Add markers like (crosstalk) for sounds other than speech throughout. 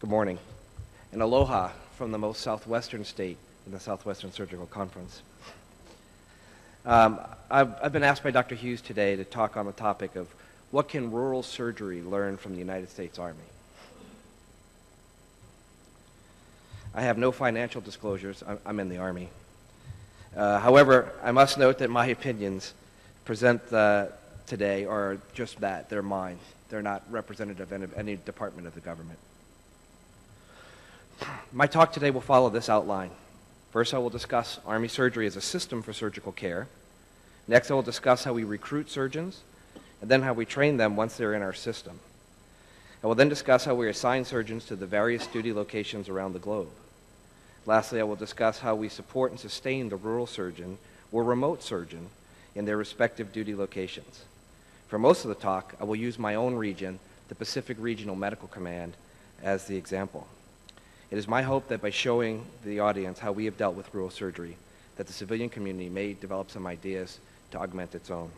Good morning. And aloha from the most southwestern state in the Southwestern Surgical Conference. Um, I've, I've been asked by Dr. Hughes today to talk on the topic of what can rural surgery learn from the United States Army? I have no financial disclosures. I'm, I'm in the Army. Uh, however, I must note that my opinions present uh, today are just that. They're mine. They're not representative of any department of the government. My talk today will follow this outline. First, I will discuss Army surgery as a system for surgical care. Next, I will discuss how we recruit surgeons, and then how we train them once they're in our system. I will then discuss how we assign surgeons to the various duty locations around the globe. Lastly, I will discuss how we support and sustain the rural surgeon or remote surgeon in their respective duty locations. For most of the talk, I will use my own region, the Pacific Regional Medical Command, as the example. It is my hope that by showing the audience how we have dealt with rural surgery, that the civilian community may develop some ideas to augment its own.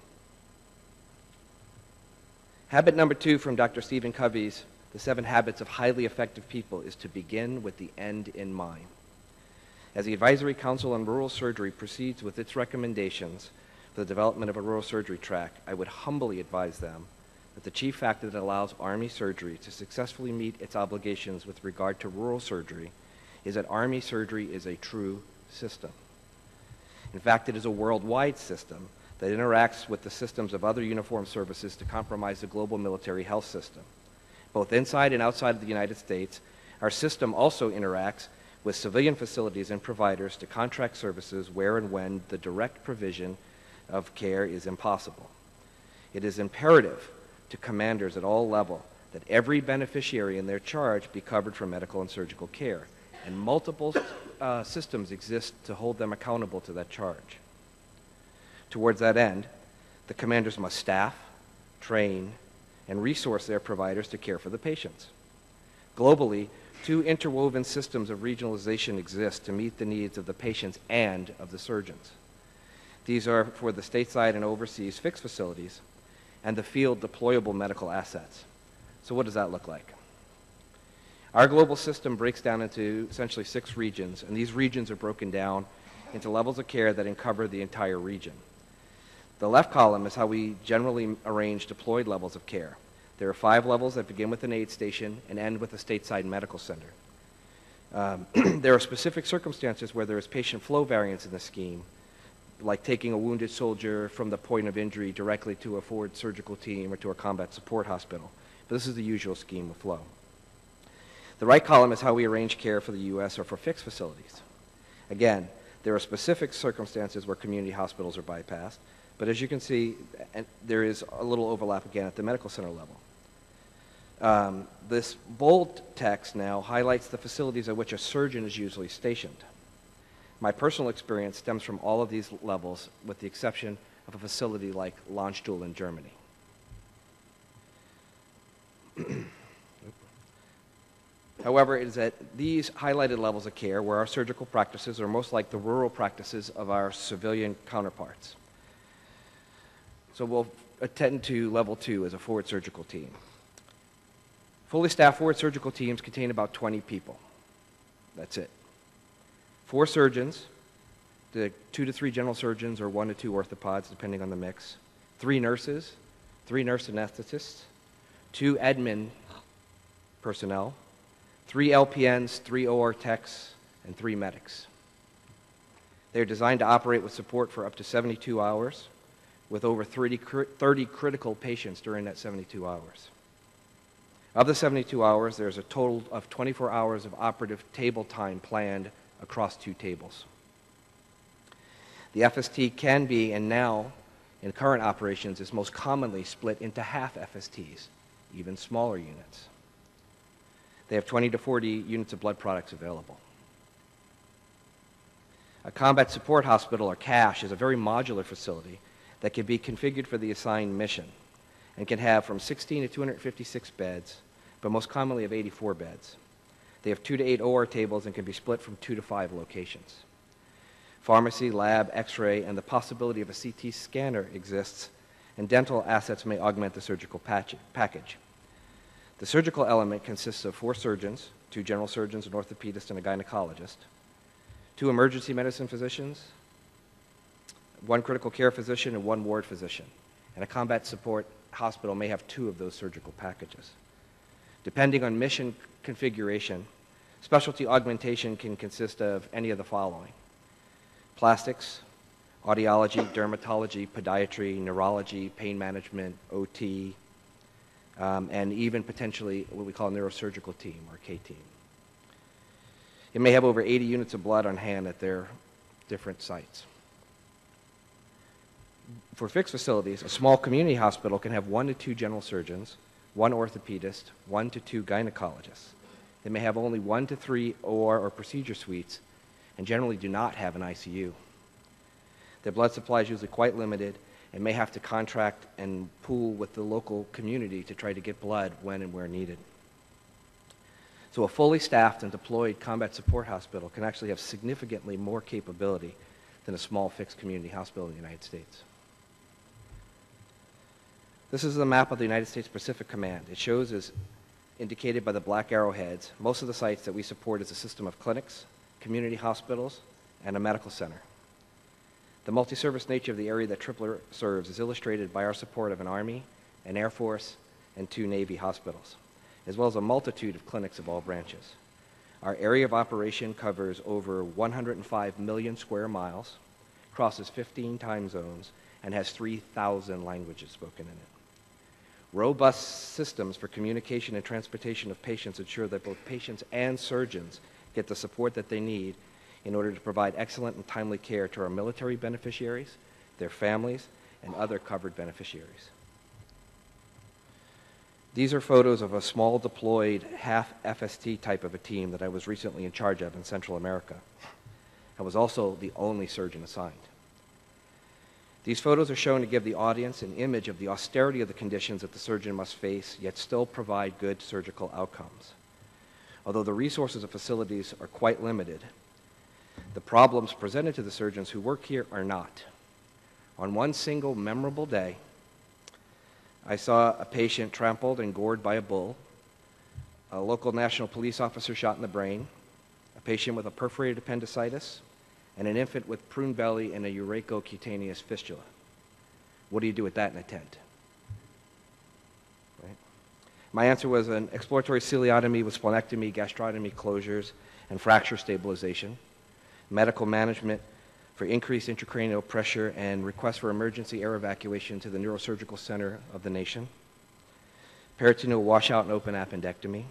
Habit number two from Dr. Stephen Covey's The Seven Habits of Highly Effective People is to begin with the end in mind. As the Advisory Council on Rural Surgery proceeds with its recommendations for the development of a rural surgery track, I would humbly advise them that the chief factor that allows Army surgery to successfully meet its obligations with regard to rural surgery is that Army surgery is a true system. In fact, it is a worldwide system that interacts with the systems of other uniformed services to compromise the global military health system. Both inside and outside of the United States, our system also interacts with civilian facilities and providers to contract services where and when the direct provision of care is impossible. It is imperative to commanders at all level that every beneficiary in their charge be covered for medical and surgical care, and multiple uh, systems exist to hold them accountable to that charge. Towards that end, the commanders must staff, train, and resource their providers to care for the patients. Globally, two interwoven systems of regionalization exist to meet the needs of the patients and of the surgeons. These are for the stateside and overseas fixed facilities and the field deployable medical assets. So what does that look like? Our global system breaks down into essentially six regions, and these regions are broken down into levels of care that cover the entire region. The left column is how we generally arrange deployed levels of care. There are five levels that begin with an aid station and end with a stateside medical center. Um, (clears throat) there are specific circumstances where there is patient flow variance in the scheme, like taking a wounded soldier from the point of injury directly to a forward surgical team or to a combat support hospital. But this is the usual scheme of flow. The right column is how we arrange care for the U.S. or for fixed facilities. Again, there are specific circumstances where community hospitals are bypassed, but as you can see, there is a little overlap again at the medical center level. Um, this bold text now highlights the facilities at which a surgeon is usually stationed. My personal experience stems from all of these levels, with the exception of a facility like Landstuhl in Germany. (clears throat) However, it is at these highlighted levels of care where our surgical practices are most like the rural practices of our civilian counterparts. So we'll attend to level two as a forward surgical team. Fully staffed forward surgical teams contain about 20 people. That's it. Four surgeons, the two to three general surgeons or one to two orthopods, depending on the mix. Three nurses, three nurse anesthetists, two admin personnel, three LPNs, three OR techs, and three medics. They are designed to operate with support for up to 72 hours, with over 30, 30 critical patients during that 72 hours. Of the 72 hours, there's a total of 24 hours of operative table time planned across two tables. The FST can be, and now in current operations, is most commonly split into half FSTs, even smaller units. They have 20 to 40 units of blood products available. A combat support hospital, or CASH, is a very modular facility that can be configured for the assigned mission and can have from 16 to 256 beds, but most commonly have 84 beds. They have two to eight OR tables and can be split from two to five locations. Pharmacy, lab, x-ray, and the possibility of a CT scanner exists, and dental assets may augment the surgical package. The surgical element consists of four surgeons, two general surgeons, an orthopedist, and a gynecologist, two emergency medicine physicians, one critical care physician, and one ward physician. And a combat support hospital may have two of those surgical packages. Depending on mission configuration, specialty augmentation can consist of any of the following plastics, audiology, dermatology, podiatry, neurology, pain management, OT, um, and even potentially what we call a neurosurgical team or K team. It may have over 80 units of blood on hand at their different sites. For fixed facilities, a small community hospital can have one to two general surgeons, one orthopedist, one to two gynecologists. They may have only one to three OR or procedure suites and generally do not have an ICU. Their blood supply is usually quite limited and may have to contract and pool with the local community to try to get blood when and where needed. So a fully staffed and deployed combat support hospital can actually have significantly more capability than a small fixed community hospital in the United States. This is the map of the United States Pacific Command. It shows, as indicated by the black arrowheads, most of the sites that we support is a system of clinics, community hospitals, and a medical center. The multi-service nature of the area that Tripler serves is illustrated by our support of an Army, an Air Force, and two Navy hospitals, as well as a multitude of clinics of all branches. Our area of operation covers over 105 million square miles, crosses 15 time zones, and has 3,000 languages spoken in it. Robust systems for communication and transportation of patients ensure that both patients and surgeons get the support that they need in order to provide excellent and timely care to our military beneficiaries, their families, and other covered beneficiaries. These are photos of a small deployed half FST type of a team that I was recently in charge of in Central America. I was also the only surgeon assigned. These photos are shown to give the audience an image of the austerity of the conditions that the surgeon must face, yet still provide good surgical outcomes. Although the resources of facilities are quite limited, the problems presented to the surgeons who work here are not. On one single memorable day, I saw a patient trampled and gored by a bull, a local national police officer shot in the brain, a patient with a perforated appendicitis, and an infant with prune belly and a urachocutaneous fistula. What do you do with that in a tent? Right? My answer was an exploratory celiotomy with splenectomy, gastrotomy closures, and fracture stabilization medical management for increased intracranial pressure and request for emergency air evacuation to the neurosurgical center of the nation, peritoneal washout and open appendectomy,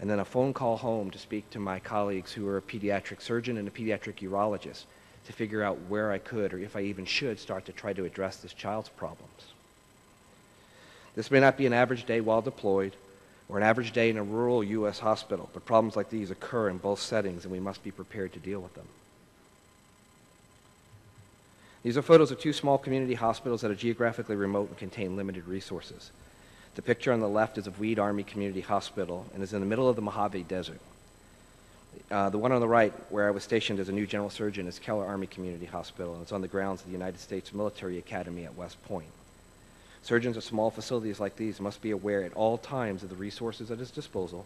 and then a phone call home to speak to my colleagues who are a pediatric surgeon and a pediatric urologist to figure out where I could or if I even should start to try to address this child's problems. This may not be an average day while deployed, or an average day in a rural U.S. hospital, but problems like these occur in both settings and we must be prepared to deal with them. These are photos of two small community hospitals that are geographically remote and contain limited resources. The picture on the left is of Weed Army Community Hospital and is in the middle of the Mojave Desert. Uh, the one on the right, where I was stationed as a new general surgeon, is Keller Army Community Hospital, and it's on the grounds of the United States Military Academy at West Point. Surgeons of small facilities like these must be aware at all times of the resources at his disposal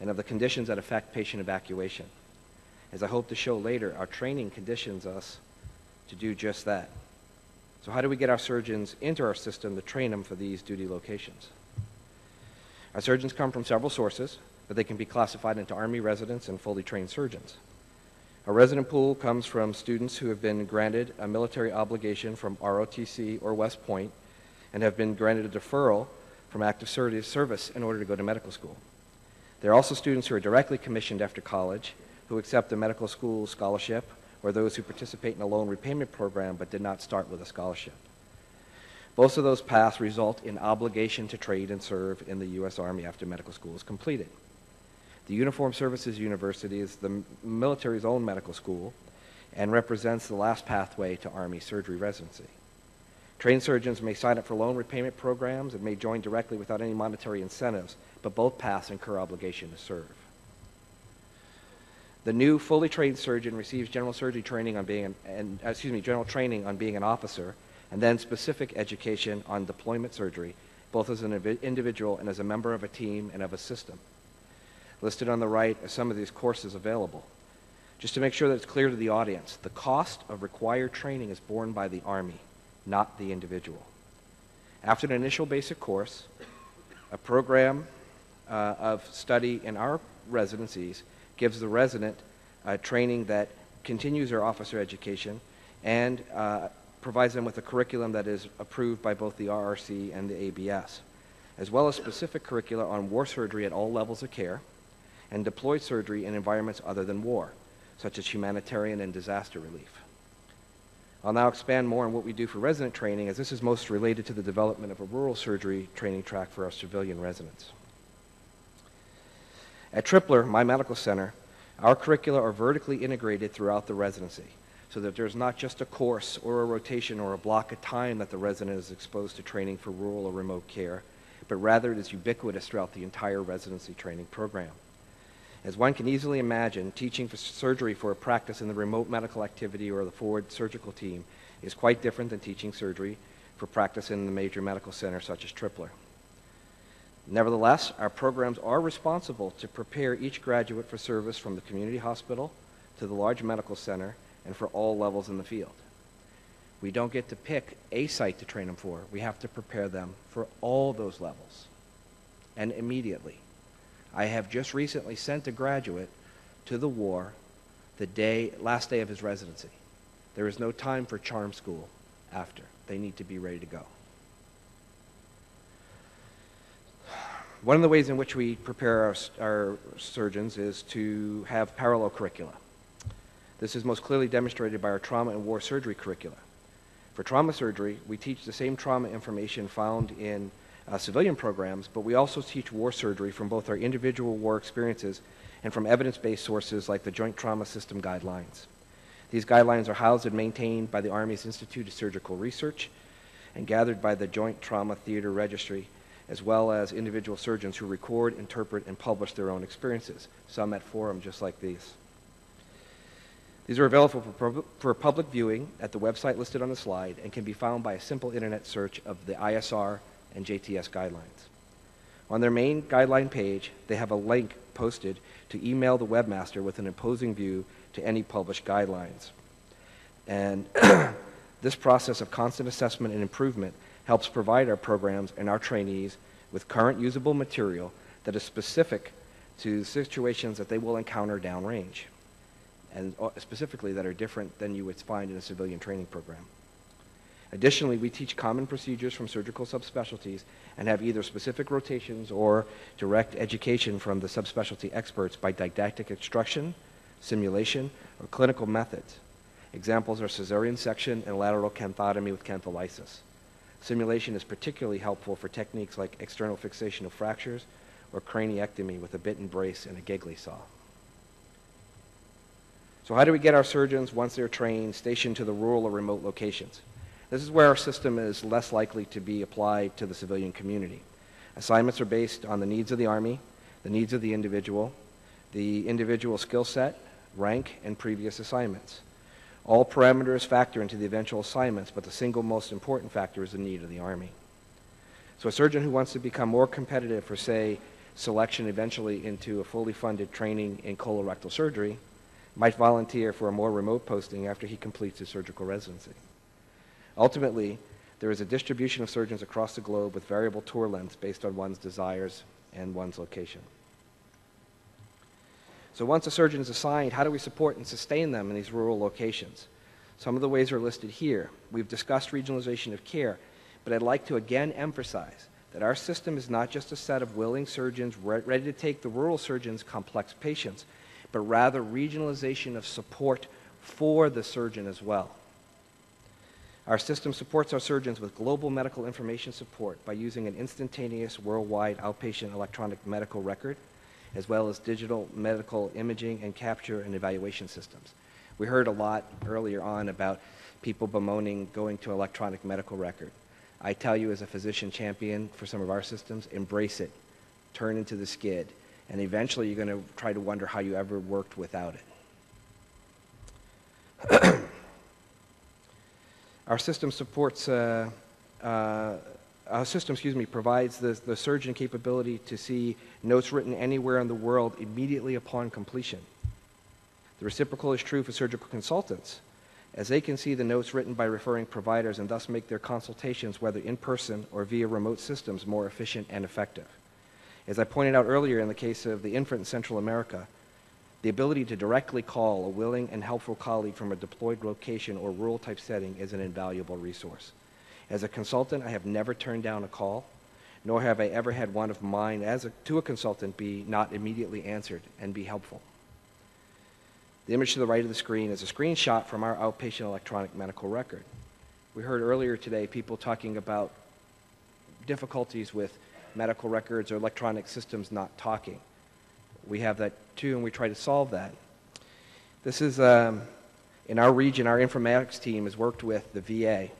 and of the conditions that affect patient evacuation. As I hope to show later, our training conditions us to do just that. So how do we get our surgeons into our system to train them for these duty locations? Our surgeons come from several sources, but they can be classified into Army residents and fully trained surgeons. Our resident pool comes from students who have been granted a military obligation from ROTC or West Point and have been granted a deferral from active service in order to go to medical school. There are also students who are directly commissioned after college who accept a medical school scholarship or those who participate in a loan repayment program but did not start with a scholarship. Both of those paths result in obligation to trade and serve in the U.S. Army after medical school is completed. The Uniformed Services University is the military's own medical school and represents the last pathway to Army surgery residency. Trained surgeons may sign up for loan repayment programs and may join directly without any monetary incentives, but both paths incur obligation to serve. The new fully trained surgeon receives general surgery training on being an, and, excuse me, general training on being an officer, and then specific education on deployment surgery both as an individual and as a member of a team and of a system. Listed on the right are some of these courses available. Just to make sure that it's clear to the audience, the cost of required training is borne by the Army, not the individual. After an initial basic course, a program uh, of study in our residencies gives the resident uh, training that continues their officer education and uh, provides them with a curriculum that is approved by both the RRC and the ABS, as well as specific curricula on war surgery at all levels of care and deployed surgery in environments other than war, such as humanitarian and disaster relief. I'll now expand more on what we do for resident training, as this is most related to the development of a rural surgery training track for our civilian residents. At Tripler, my medical center, our curricula are vertically integrated throughout the residency, so that there's not just a course or a rotation or a block of time that the resident is exposed to training for rural or remote care, but rather it is ubiquitous throughout the entire residency training program. As one can easily imagine, teaching for surgery for a practice in the remote medical activity or the forward surgical team is quite different than teaching surgery for practice in the major medical center such as Tripler. Nevertheless, our programs are responsible to prepare each graduate for service from the community hospital to the large medical center and for all levels in the field. We don't get to pick a site to train them for. We have to prepare them for all those levels and immediately. I have just recently sent a graduate to the war the day, last day of his residency. There is no time for charm school after. They need to be ready to go. One of the ways in which we prepare our, our surgeons is to have parallel curricula. This is most clearly demonstrated by our trauma and war surgery curricula. For trauma surgery, we teach the same trauma information found in uh, civilian programs, but we also teach war surgery from both our individual war experiences and from evidence-based sources like the Joint Trauma System Guidelines. These guidelines are housed and maintained by the Army's Institute of Surgical Research and gathered by the Joint Trauma Theater Registry, as well as individual surgeons who record, interpret, and publish their own experiences, some at forum just like these. These are available for, for public viewing at the website listed on the slide and can be found by a simple internet search of the ISR and JTS guidelines. On their main guideline page, they have a link posted to email the webmaster with an opposing view to any published guidelines. And (clears throat) this process of constant assessment and improvement helps provide our programs and our trainees with current usable material that is specific to situations that they will encounter downrange, and uh, specifically that are different than you would find in a civilian training program. Additionally, we teach common procedures from surgical subspecialties and have either specific rotations or direct education from the subspecialty experts by didactic instruction, simulation, or clinical methods. Examples are cesarean section and lateral canthotomy with cantholysis. Simulation is particularly helpful for techniques like external fixation of fractures or craniectomy with a bit and brace and a Gigli saw. So how do we get our surgeons, once they're trained, stationed to the rural or remote locations? This is where our system is less likely to be applied to the civilian community. Assignments are based on the needs of the Army, the needs of the individual, the individual skill set, rank, and previous assignments. All parameters factor into the eventual assignments, but the single most important factor is the need of the Army. So a surgeon who wants to become more competitive for, say, selection eventually into a fully funded training in colorectal surgery might volunteer for a more remote posting after he completes his surgical residency. Ultimately, there is a distribution of surgeons across the globe with variable tour lengths based on one's desires and one's location. So once a surgeon is assigned, how do we support and sustain them in these rural locations? Some of the ways are listed here. We've discussed regionalization of care, but I'd like to again emphasize that our system is not just a set of willing surgeons re ready to take the rural surgeon's complex patients, but rather regionalization of support for the surgeon as well. Our system supports our surgeons with global medical information support by using an instantaneous worldwide outpatient electronic medical record, as well as digital medical imaging and capture and evaluation systems. We heard a lot earlier on about people bemoaning going to electronic medical record. I tell you as a physician champion for some of our systems, embrace it. Turn into the skid. And eventually you're going to try to wonder how you ever worked without it. (clears throat) Our system supports uh, uh, uh, system, excuse me, provides the, the surgeon capability to see notes written anywhere in the world immediately upon completion. The reciprocal is true for surgical consultants, as they can see the notes written by referring providers and thus make their consultations, whether in person or via remote systems, more efficient and effective. As I pointed out earlier in the case of the infant in Central America, the ability to directly call a willing and helpful colleague from a deployed location or rural type setting is an invaluable resource. As a consultant, I have never turned down a call, nor have I ever had one of mine as a, to a consultant be not immediately answered and be helpful. The image to the right of the screen is a screenshot from our outpatient electronic medical record. We heard earlier today people talking about difficulties with medical records or electronic systems not talking. We have that too, and we try to solve that. This is, um, in our region, our informatics team has worked with the VA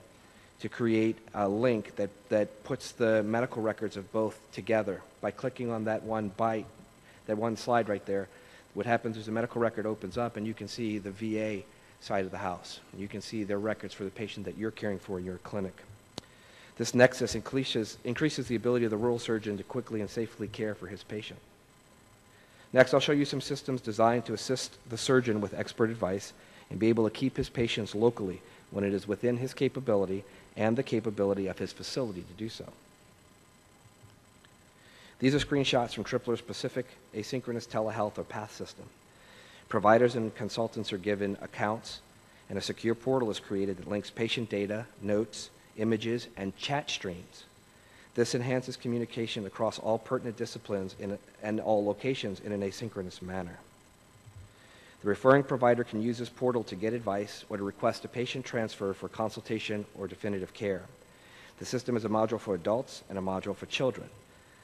to create a link that, that puts the medical records of both together. By clicking on that one byte, that one slide right there, what happens is the medical record opens up and you can see the VA side of the house. You can see their records for the patient that you're caring for in your clinic. This nexus increases, increases the ability of the rural surgeon to quickly and safely care for his patient. Next, I'll show you some systems designed to assist the surgeon with expert advice and be able to keep his patients locally when it is within his capability and the capability of his facility to do so. These are screenshots from Tripler's Pacific Asynchronous Telehealth or PATH system. Providers and consultants are given accounts, and a secure portal is created that links patient data, notes, images, and chat streams. This enhances communication across all pertinent disciplines in a, and all locations in an asynchronous manner. The referring provider can use this portal to get advice or to request a patient transfer for consultation or definitive care. The system is a module for adults and a module for children.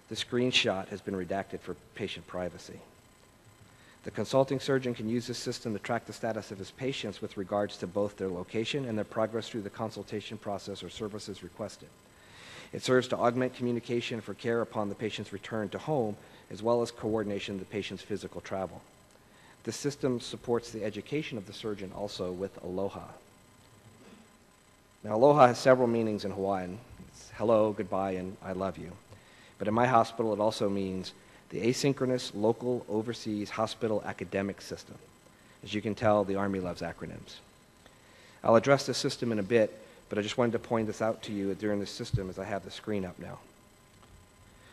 The screenshot has been redacted for patient privacy. The consulting surgeon can use this system to track the status of his patients with regards to both their location and their progress through the consultation process or services requested. It serves to augment communication for care upon the patient's return to home, as well as coordination of the patient's physical travel. The system supports the education of the surgeon also with Aloha. Now, Aloha has several meanings in Hawaiian. It's hello, goodbye, and I love you. But in my hospital, it also means the asynchronous local overseas hospital academic system. As you can tell, the Army loves acronyms. I'll address this system in a bit, but I just wanted to point this out to you during this system as I have the screen up now.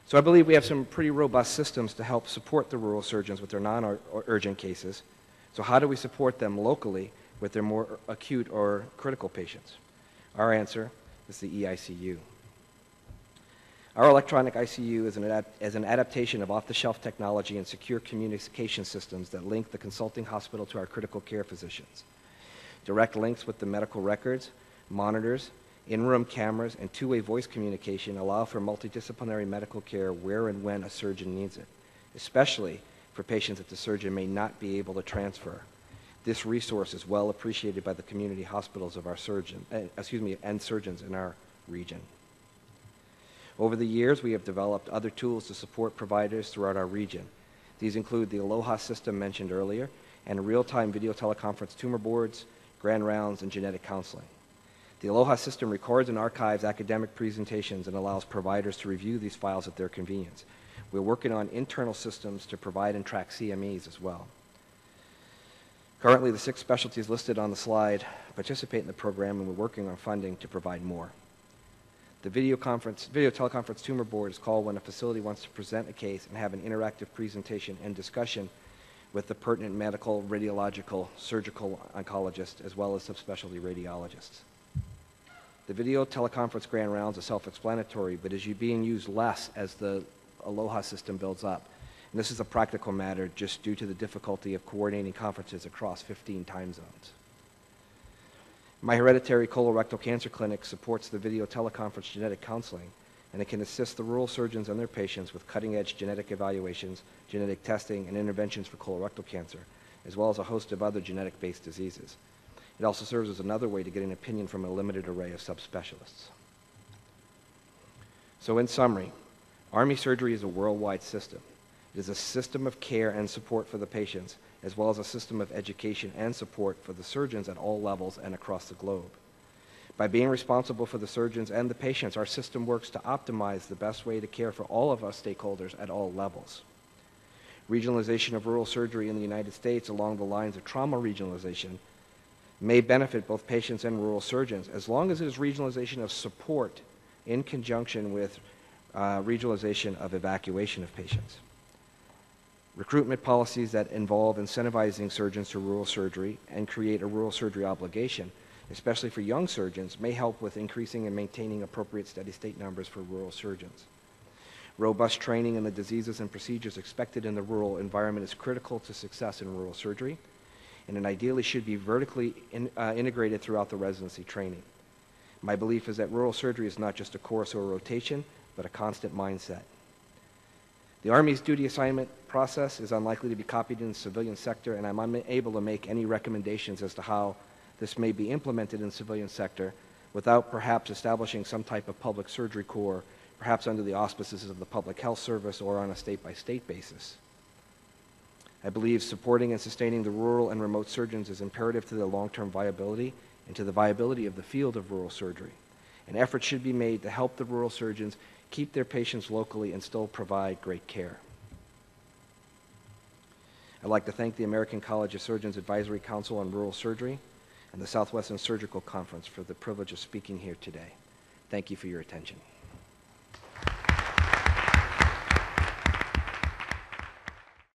So I believe we have some pretty robust systems to help support the rural surgeons with their non-urgent cases. So how do we support them locally with their more acute or critical patients? Our answer is the EICU. Our electronic ICU is an, is an adaptation of off-the-shelf technology and secure communication systems that link the consulting hospital to our critical care physicians. Direct links with the medical records, monitors, in-room cameras, and two-way voice communication allow for multidisciplinary medical care where and when a surgeon needs it, especially for patients that the surgeon may not be able to transfer. This resource is well appreciated by the community hospitals of our surgeon, uh, excuse me, and surgeons in our region. Over the years, we have developed other tools to support providers throughout our region. These include the Aloha system mentioned earlier, and real-time video teleconference tumor boards, grand rounds, and genetic counseling. The Aloha system records and archives academic presentations and allows providers to review these files at their convenience. We're working on internal systems to provide and track CMEs as well. Currently, the six specialties listed on the slide participate in the program, and we're working on funding to provide more. The video conference, video teleconference tumor board is called when a facility wants to present a case and have an interactive presentation and discussion with the pertinent medical, radiological, surgical oncologist, as well as subspecialty radiologists. The video teleconference grand rounds are self-explanatory, but is being used less as the Aloha system builds up. And this is a practical matter just due to the difficulty of coordinating conferences across 15 time zones. My hereditary colorectal cancer clinic supports the video teleconference genetic counseling, and it can assist the rural surgeons and their patients with cutting-edge genetic evaluations, genetic testing, and interventions for colorectal cancer, as well as a host of other genetic-based diseases. It also serves as another way to get an opinion from a limited array of subspecialists. So in summary, Army surgery is a worldwide system. It is a system of care and support for the patients as well as a system of education and support for the surgeons at all levels and across the globe. By being responsible for the surgeons and the patients, our system works to optimize the best way to care for all of us stakeholders at all levels. Regionalization of rural surgery in the United States along the lines of trauma regionalization may benefit both patients and rural surgeons as long as it is regionalization of support in conjunction with uh, regionalization of evacuation of patients. Recruitment policies that involve incentivizing surgeons to rural surgery and create a rural surgery obligation, especially for young surgeons, may help with increasing and maintaining appropriate steady state numbers for rural surgeons. Robust training in the diseases and procedures expected in the rural environment is critical to success in rural surgery, and it ideally should be vertically in, uh, integrated throughout the residency training. My belief is that rural surgery is not just a course or a rotation, but a constant mindset. The Army's duty assignment process is unlikely to be copied in the civilian sector, and I'm unable to make any recommendations as to how this may be implemented in the civilian sector without perhaps establishing some type of public surgery corps, perhaps under the auspices of the Public Health Service or on a state-by-state basis. I believe supporting and sustaining the rural and remote surgeons is imperative to the long-term viability and to the viability of the field of rural surgery. An effort should be made to help the rural surgeons keep their patients locally and still provide great care. I'd like to thank the American College of Surgeons Advisory Council on Rural Surgery and the Southwestern Surgical Conference for the privilege of speaking here today. Thank you for your attention.